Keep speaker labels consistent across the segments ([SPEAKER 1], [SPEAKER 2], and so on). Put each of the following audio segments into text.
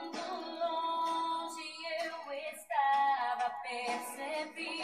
[SPEAKER 1] Quando longe eu estava, percebi.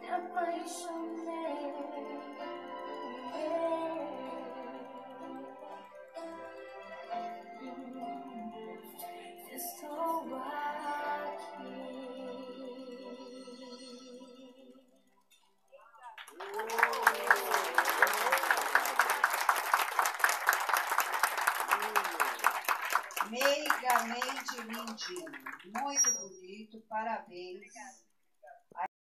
[SPEAKER 1] Never shown
[SPEAKER 2] meigamente mentindo. Muito bonito, parabéns. Obrigada.